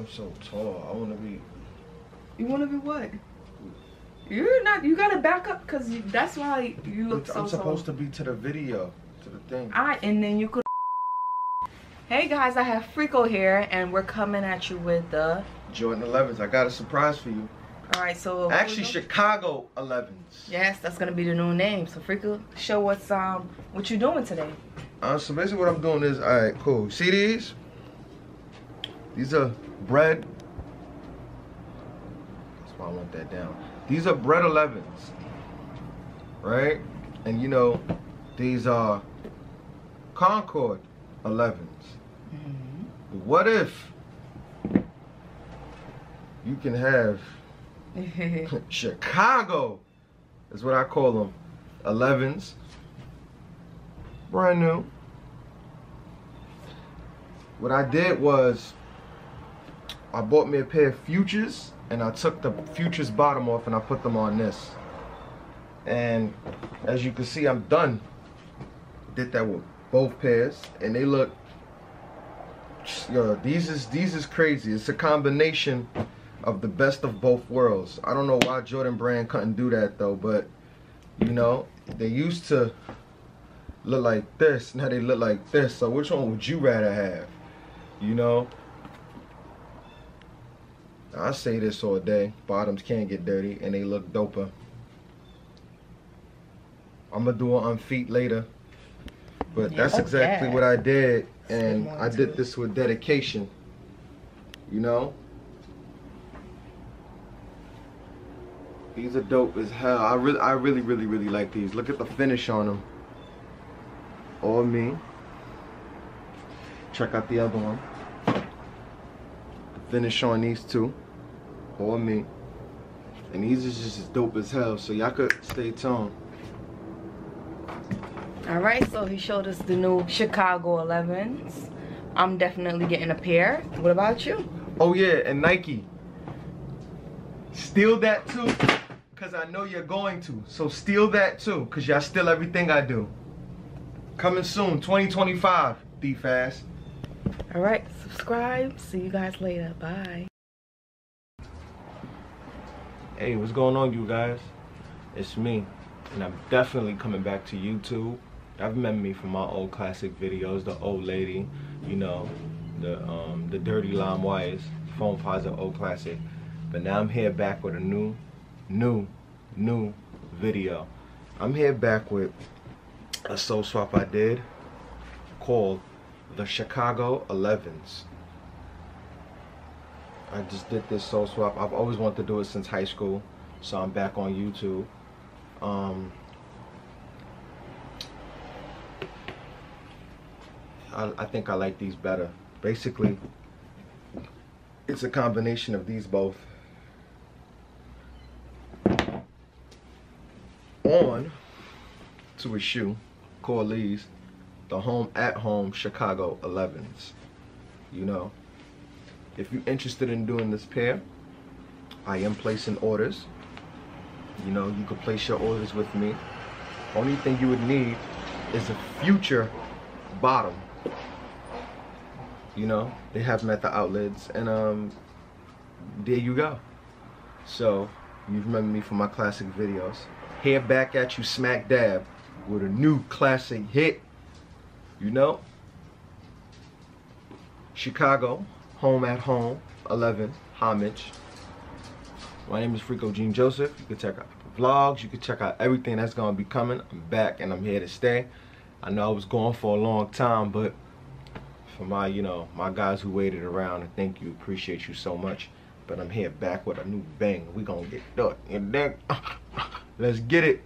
I'm so tall. I want to be. You want to be what? You're not. You gotta back up because that's why you look so I'm supposed tall. to be to the video, to the thing. Alright, and then you could. Hey guys, I have Frico here, and we're coming at you with the. Jordan 11s. I got a surprise for you. Alright, so. Actually, Chicago 11s. Yes, that's gonna be the new name. So Frico, show what's um what you doing today. Uh, so basically, what I'm doing is, all right, cool. See these? These are Bred. That's why I want that down. These are Bred 11s, right? And you know, these are Concord 11s. But mm-hmm. what if you can have Chicago, is what I call them, 11s, brand new. What I did was I bought me a pair of futures and I took the futures bottom off and I put them on this. And as you can see, I'm done. Did that with both pairs and they look yo, these is these is crazy. It's a combination of the best of both worlds. I don't know why Jordan Brand couldn't do that though, but you know, they used to look like this, now they look like this. So which one would you rather have? You know? I say this all day. Bottoms can't get dirty and they look doper. I'm gonna do it on feet later. But that's Oh, exactly what I did. And I did this with dedication. You know? These are dope as hell. I really, I really, really, really like these. Look at the finish on them. All me. Check out the other one. Finish on these two. or me. And these is just as dope as hell. So y'all could stay tuned. Alright, so he showed us the new Chicago 11s. I'm definitely getting a pair. What about you? Oh yeah, and Nike. Steal that too, cause I know you're going to. So steal that too, cause y'all steal everything I do. Coming soon, 2025. D fast. Alright, subscribe. See you guys later. Bye. Hey, what's going on, you guys? It's me, and I'm definitely coming back to YouTube. I've remember me from my old classic videos, the old lady, you know, the um, the dirty lime wires, phone positive old classic. But now I'm here back with a new, new, new video. I'm here back with a sole swap I did called the Chicago 11s. I just did this sole swap. I've always wanted to do it since high school, so I'm back on YouTube. Um, I, I think I like these better. Basically, it's a combination of these both. On to a shoe called Lee's, the home at home Chicago 11s. You know, if you're interested in doing this pair, I am placing orders. You know, you could place your orders with me. Only thing you would need is a future bottom. You know, they have them at the outlets, and um, there you go. So, you remember me from my classic videos. Here back at you smack dab with a new classic hit. You know, Chicago, home at home, 11, homage. My name is Frico Jean Joseph. You can check out the vlogs. You can check out everything that's gonna be coming. I'm back and I'm here to stay. I know I was gone for a long time, but for my, you know, my guys who waited around, and thank you, appreciate you so much. But I'm here back with a new bang. We gonna get done. And then, let's get it.